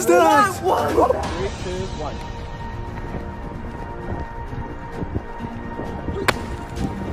is that? Three, two, one.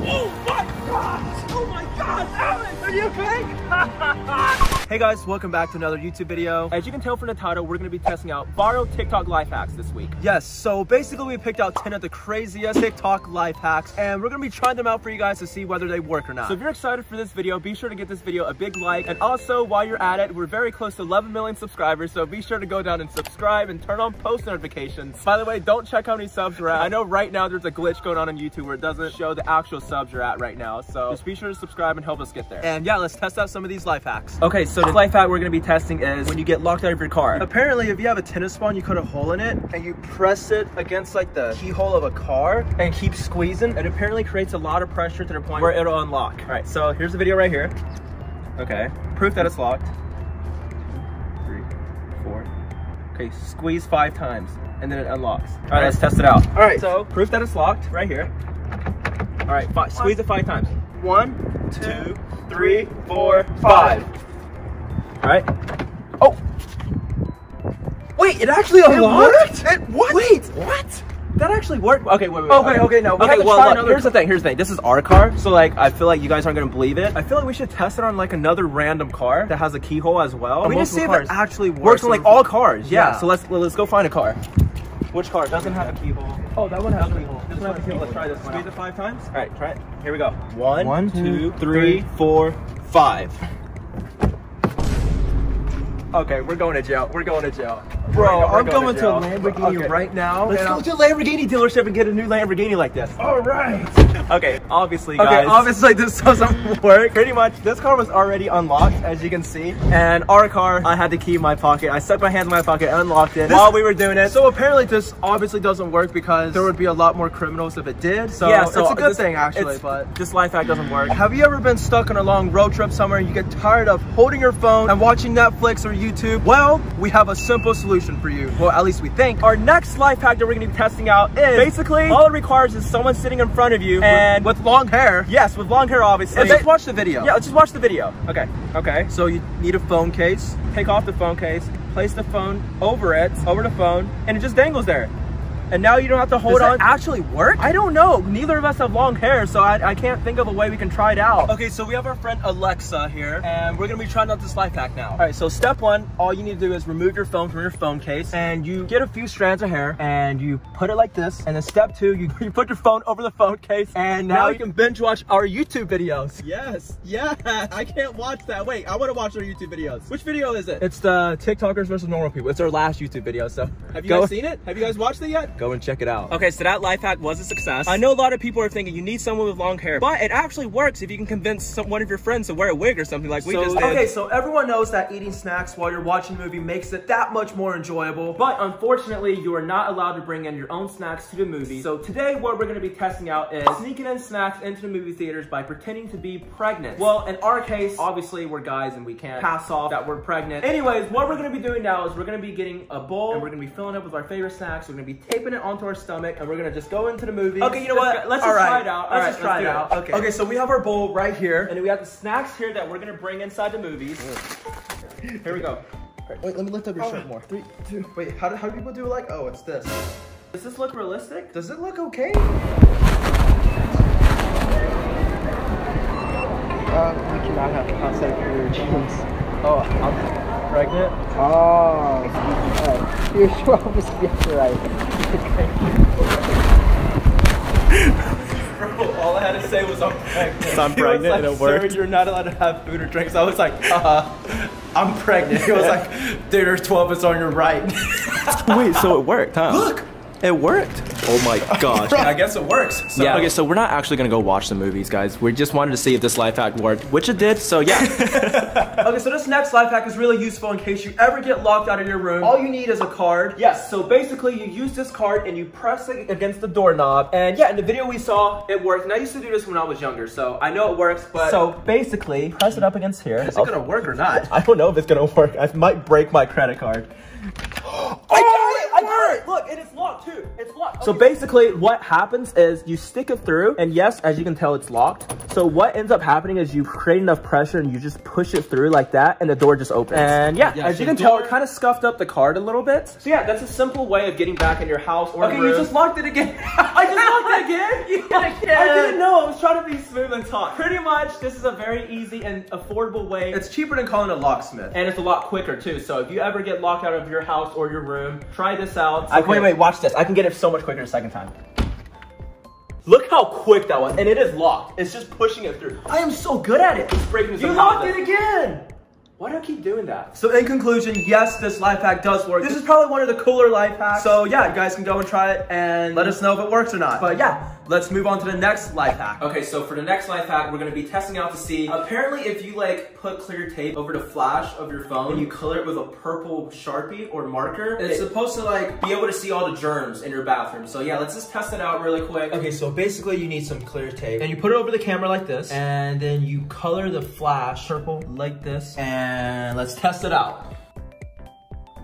Oh my gosh! Oh my god, Alex, are you okay? Hey guys, welcome back to another YouTube video. As you can tell from the title, we're gonna be testing out viral TikTok life hacks this week. Yes, so basically we picked out 10 of the craziest TikTok life hacks and we're gonna be trying them out for you guys to see whether they work or not. So if you're excited for this video, be sure to give this video a big like. And also, while you're at it, we're very close to 11 million subscribers, so be sure to go down and subscribe and turn on post notifications. By the way, don't check how many subs we're at. I know right now there's a glitch going on on YouTube where it doesn't show the actual subs you're at right now, so just be sure to subscribe and help us get there. And yeah, let's test out some of these life hacks. Okay, so the life hack we're gonna be testing is when you get locked out of your car. Apparently, if you have a tennis ball and you cut a hole in it and you press it against like the keyhole of a car and keep squeezing, it apparently creates a lot of pressure to the point where it'll unlock. All right, so here's the video right here. Okay, proof that it's locked. Three, four. Okay, squeeze five times and then it unlocks. All right, let's test it out. All right, so proof that it's locked right here. All right, five, squeeze it five times. One, two, three, four, five. Right. Oh. Wait, it actually unlocked? It, what? Wait, what? That actually worked. Okay, wait, wait. Okay, okay, no, we Okay, have to well, try look, another here's the thing. Here's the thing. This is our car, so like, I feel like you guys aren't gonna believe it. I feel like we should test it on like another random car that has a keyhole as well. We need to see if it actually works Works on like all cars. Yeah. Yeah. So let's let's go find a car. Which car doesn't have a keyhole? Oh, that one has a keyhole. This one has a keyhole. Let's try this one. Squeeze it five times? All right, try it. Here we go. One, One, two, two, three, three. four, five. Okay, we're going to jail. We're going to jail. Bro, I'm going to a Lamborghini Okay. right now. Let's go to the Lamborghini dealership and get a new Lamborghini like this. All right. Okay, obviously, guys. Okay, obviously this doesn't work. Pretty much, this car was already unlocked, as you can see. And our car, I had the key in my pocket. I stuck my hand in my pocket, and unlocked it while we were doing it. So apparently this obviously doesn't work because there would be a lot more criminals if it did. So, yeah, so it's a good this- thing actually, but this life hack doesn't work. Have you ever been stuck on a long road trip somewhere and you get tired of holding your phone and watching Netflix or YouTube? Well, we have a simple solution for you. Well, at least we think. Our next life hack that we're gonna be testing out is basically all it requires is someone sitting in front of you and with long hair. yes, with long hair, obviously. Let's just watch the video. yeah, let's just watch the video. Okay, okay. So you need a phone case. Take off the phone case, place the phone over it, over the phone, and it just dangles there. And now you don't have to hold Does on. actually work? I don't know. Neither of us have long hair, so I, I can't think of a way we can try it out. Okay, so we have our friend Alexa here, and we're gonna be trying out this life hack now. All right, so step one, all you need to do is remove your phone from your phone case and you get a few strands of hair and you put it like this. And then step two, you, you put your phone over the phone case and now, you can binge watch our YouTube videos. Yes, yeah, I can't watch that. Wait, I wanna watch our YouTube videos. Which video is it? It's the TikTokers versus normal people. It's our last YouTube video, so Have you go, guys seen it? Have you guys watched it yet? Go and check it out. Okay, so that life hack was a success. I know a lot of people are thinking you need someone with long hair, but it actually works if you can convince some, one of your friends to wear a wig or something like we So- just did. okay, so everyone knows that eating snacks while you're watching a movie makes it that much more enjoyable. But unfortunately, you are not allowed to bring in your own snacks to the movie. So today, what we're gonna be testing out is sneaking in snacks into the movie theaters by pretending to be pregnant. Well, in our case, obviously we're guys and we can't pass off that we're pregnant. Anyways, what we're gonna be doing now is we're gonna be getting a bowl and we're gonna be filling it with our favorite snacks. We're gonna be taping it onto our stomach and we're gonna just go into the movie. Okay, you know Let's what? Let's All just try it out. Let's right, just try let's it do out. Okay. Okay, so we have our bowl right here. And then we have the snacks here that we're gonna bring inside the movies. Here we go. Wait, let me lift up your shirt more. Three, two. Wait, how do, how do people do it? Like, oh, it's this. Does this look realistic? Does it look okay? Uh, we cannot have outside career jeans. Oh, I'm pregnant. Oh, alright. You're 12 is yes, right. Bro, all I had to say was I'm pregnant. I'm pregnant like, and it "Sir, worked." You're not allowed to have food or drinks. I was like, uh, I'm pregnant. He was like, there's 12 is on your right. Wait, so it worked, huh? Look, It worked. Oh my gosh. I guess it works. So, Yeah. Okay, so we're not actually gonna go watch the movies, guys. We just wanted to see if this life hack worked, which it did. So yeah. Okay, so this next life hack is really useful in case you ever get locked out of your room. All you need is a card. Yes, so basically you use this card and you press it against the doorknob. And yeah, in the video we saw, it worked. And I used to do this when I was younger, so I know it works, but so basically press it up against here. Is it gonna work or not? I don't know if it's gonna work. I might break my credit card. Oh I got it! I got it! Look, it is locked. locked too. It's locked. So basically what happens is you stick it through and yes, as you can tell, it's locked. So what ends up happening is you create enough pressure and you just push it through like that and the door just opens. And yeah, Yeah, as you can tell, it kind of scuffed up the card a little bit. So yeah, that's a simple way of getting back in your house or Okay, room. you just locked it again. I just locked it again? Yeah, I didn't know. I was trying to be smooth and talk. Pretty much, this is a very easy and affordable way. It's cheaper than calling a locksmith. and it's a lot quicker too. So if you ever get locked out of your house or your room, try this out. Okay. Wait, wait, watch this. I can get it so much quicker the second time. Look how quick that was, and it is locked. It's just pushing it through. I am so good at it. It's breaking You locked it again. Why do I keep doing that? So in conclusion, yes, this life hack does work. This is probably one of the cooler life hacks. So yeah, you guys can go and try it and let us know if it works or not. But yeah, let's move on to the next life hack. Okay, so for the next life hack, we're gonna be testing out to see. Apparently, if you like put clear tape over the flash of your phone and you color it with a purple sharpie or marker, it's supposed to like be able to see all the germs in your bathroom. So yeah, let's just test it out really quick. Okay, so basically you need some clear tape and you put it over the camera like this and then you color the flash purple like this and let's test it out.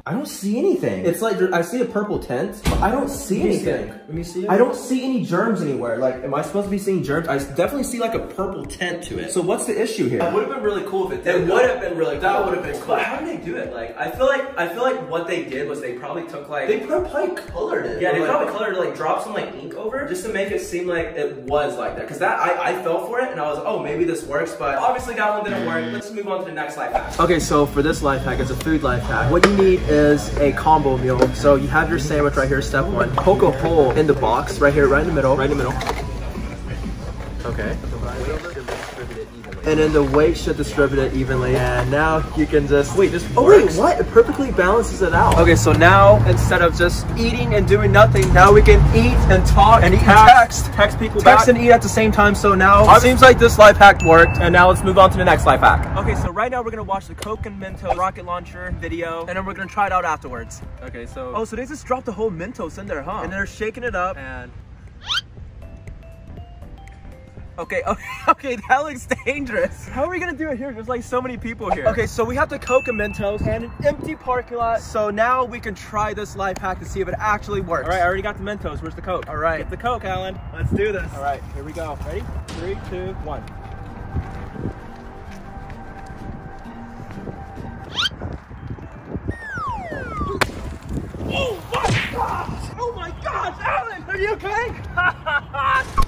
I don't see anything. It's like I see a purple tint, but I don't see Let me see anything. Let me see it. I don't see any germs anywhere. Like, am I supposed to be seeing germs? I definitely see like a purple tint to it. So what's the issue here? It would have been really cool if it did. It would have been really cool. That would have been cool. But how did they do it? Like, I feel like I feel like what they did was they probably took like They probably colored it. yeah, they Like- probably colored it, like dropped some like ink over just to make it seem like it was like that. Cause that I, I fell for it and I was oh maybe this works, but obviously that one didn't work. Let's move on to the next life hack. Okay, so for this life hack, it's a food life hack. What you need is a combo meal. So you have your sandwich right here, step one. Poke a hole in the box right here, right in the middle. Right in the middle. Okay. And then the weight should distribute it evenly. And now you can just wait. This oh wait, what? It perfectly balances it out. Okay, so now instead of just eating and doing nothing, now we can eat and talk and, text, text people text back. and eat at the same time. So now it seems like this life hack worked. And now let's move on to the next life hack. Okay, so right now we're gonna watch the Coke and Mentos rocket launcher video. and then we're gonna try it out afterwards. Okay, so Oh, so they just dropped the whole Mentos in there, huh? And they're shaking it up. and Okay, okay, okay, that looks dangerous. how are we gonna do it here? There's like so many people here. Okay, so we have the Coke and Mentos and an empty parking lot. So now we can try this life hack to see if it actually works. All right, I already got the Mentos. Where's the Coke? All right. Get the Coke, Alan. let's do this. All right, here we go. Ready? Three, two, one. Oh my gosh! Oh my gosh, Alan! Are you okay?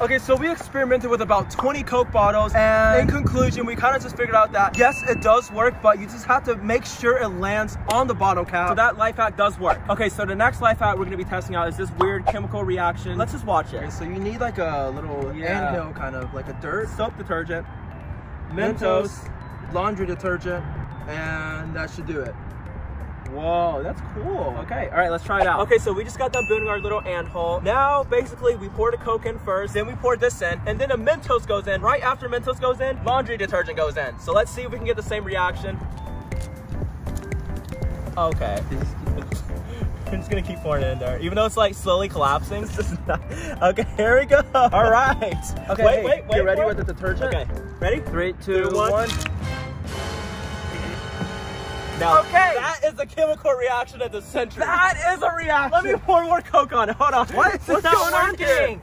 Okay, so we experimented with about 20 Coke bottles, and in conclusion, we kind of just figured out that yes, it does work, but you just have to make sure it lands on the bottle cap. So that life hack does work. Okay, so the next life hack we're gonna be testing out is this weird chemical reaction. Let's just watch Okay, it. so you need like a little Yeah. anthill, kind of like a dirt, Soap detergent, Mentos, Mentos. laundry detergent, and that should do it. Whoa, that's cool. Okay, all right, let's try it out. Okay, so we just got done building our little ant hole. Now, basically, we poured a Coke in first, then we poured this in, and then a Mentos goes in. Right after Mentos goes in, laundry detergent goes in. So let's see if we can get the same reaction. Okay. I'm just gonna keep pouring it in there, even though it's like slowly collapsing. Not... Okay, here we go. All right. Okay, wait, hey, wait, wait. You ready with the detergent? Okay, ready? Three, two, Two, one. one. Now, Okay. that is a chemical reaction of the century. That is a reaction. Let me pour more Coke on it. Hold on. What? What's not going on here?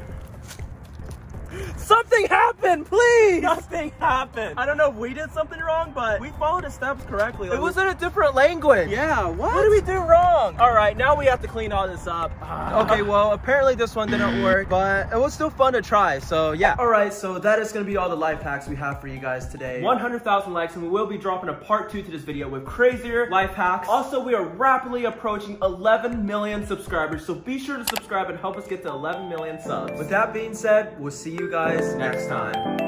Something happened, please. Nothing happened. I don't know if we did something wrong, but we followed the steps correctly. It was in a different language. Yeah, what? What did we do wrong? All right, now we have to clean all this up. Ah. Okay, well, apparently this one didn't work, but it was still fun to try. So yeah. All right, so that is gonna be all the life hacks we have for you guys today. 100,000 likes and we will be dropping a part two to this video with crazier life hacks. Also, we are rapidly approaching 11 million subscribers, so be sure to subscribe and help us get to 11 million subs. With that being said, we'll see you guys next time.